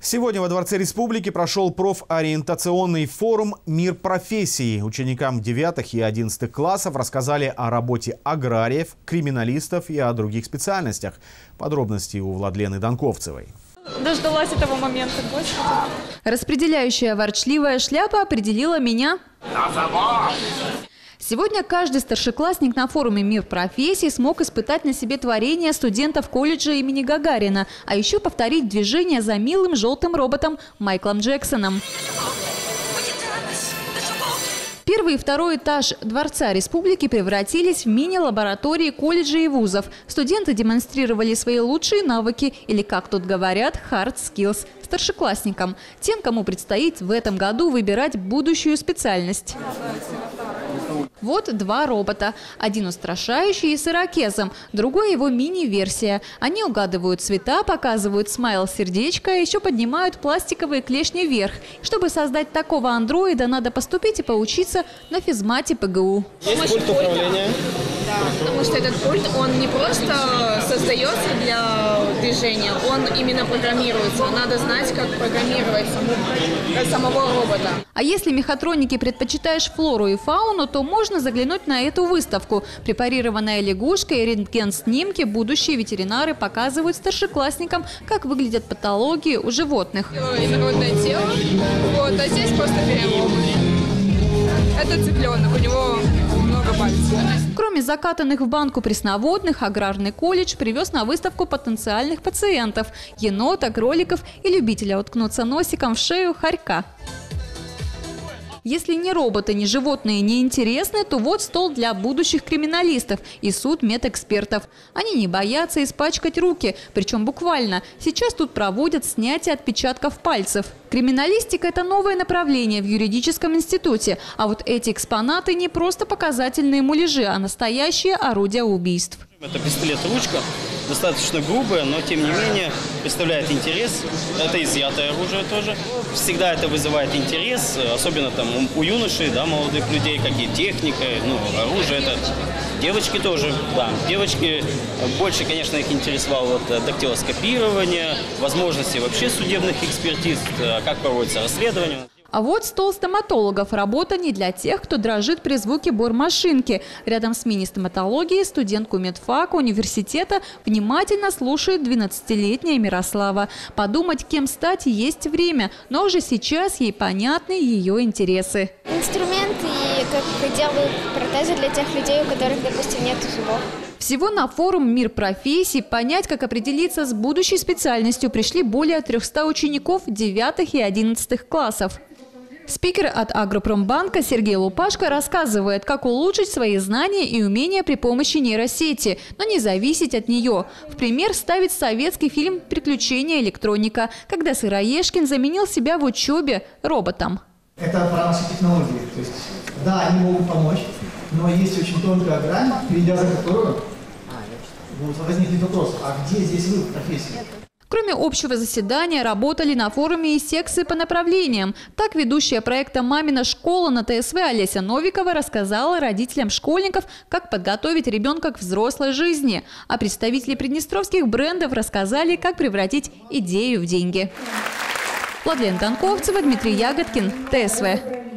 Сегодня во Дворце Республики прошел профориентационный форум «Мир профессий». Ученикам 9 и 11 классов рассказали о работе аграриев, криминалистов и о других специальностях. Подробности у Владлены Донковцевой. Дождалась этого момента, господи. Распределяющая ворчливая шляпа определила меня. Сегодня каждый старшеклассник на форуме «Мир профессий» смог испытать на себе творение студентов колледжа имени Гагарина, а еще повторить движение за милым желтым роботом Майклом Джексоном. Первый и второй этаж Дворца Республики превратились в мини-лаборатории колледжей и вузов. Студенты демонстрировали свои лучшие навыки, или, как тут говорят, hard skills, старшеклассникам, тем, кому предстоит в этом году выбирать будущую специальность. Вот два робота. Один устрашающий и с ирокезом, другой его мини-версия. Они угадывают цвета, показывают смайл-сердечко, а еще поднимают пластиковые клешни вверх. Чтобы создать такого андроида, надо поступить и поучиться на физмате ПГУ. Есть пульт управления. Да, потому что этот пульт, он не просто создается для движения, он именно программируется. Надо знать, как программировать саму, самого робота. А если мехатроники предпочитаешь флору и фауну, то можно заглянуть на эту выставку. Препарированная лягушка и рентген-снимки будущие ветеринары показывают старшеклассникам, как выглядят патологии у животных. Инородное тело, вот, а здесь просто перелом. Это цыпленок, у него много пальцев. Кроме закатанных в банку пресноводных, аграрный колледж привез на выставку потенциальных пациентов – енота, кроликов и любителя уткнуться носиком в шею хорька. Если ни роботы, ни животные не интересны, то вот стол для будущих криминалистов и суд медэкспертов. Они не боятся испачкать руки, причем буквально. Сейчас тут проводят снятие отпечатков пальцев. Криминалистика – это новое направление в юридическом институте. А вот эти экспонаты не просто показательные муляжи, а настоящие орудия убийств. Это пистолет-ручка, достаточно грубая, но тем не менее представляет интерес. Это изъятое оружие тоже. Всегда это вызывает интерес, особенно там у юношей, да, молодых людей, какие техника, ну, оружие это. Девочки тоже, да. Девочки больше, конечно, их интересовало вот дактилоскопирование, возможности вообще судебных экспертиз, как проводится расследование. А вот стол стоматологов. Работа не для тех, кто дрожит при звуке бормашинки. Рядом с мини-стоматологией студентку медфака университета внимательно слушает 12-летняя Мирослава. Подумать, кем стать, есть время, но уже сейчас ей понятны ее интересы. Инструменты как делают протезы для тех людей, у которых, допустим, нет зубов. Всего на форум «Мир профессий» понять, как определиться с будущей специальностью пришли более 300 учеников 9 и 11 классов. Спикер от Агропромбанка Сергей Лупашко рассказывает, как улучшить свои знания и умения при помощи нейросети, но не зависеть от нее. В пример ставит советский фильм «Приключения электроника», когда Сыроежкин заменил себя в учебе роботом. Это про наши технологии. То есть, да, они могут помочь, но есть очень тонкая грань, перейдя за которую вот, возникнет вопрос, а где здесь вы в профессии? Кроме общего заседания, работали на форуме и секции по направлениям. Так ведущая проекта «Мамина школа» на ТСВ Олеся Новикова рассказала родителям школьников, как подготовить ребенка к взрослой жизни. А представители приднестровских брендов рассказали, как превратить идею в деньги. Владлен Танковцева, Дмитрий Ягодкин, ТСВ.